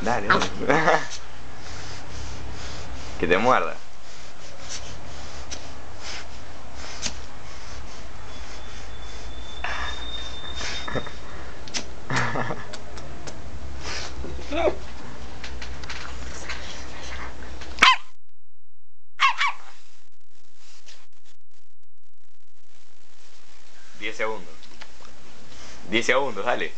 Dale. que te muerda. Diez segundos. Diez segundos, dale.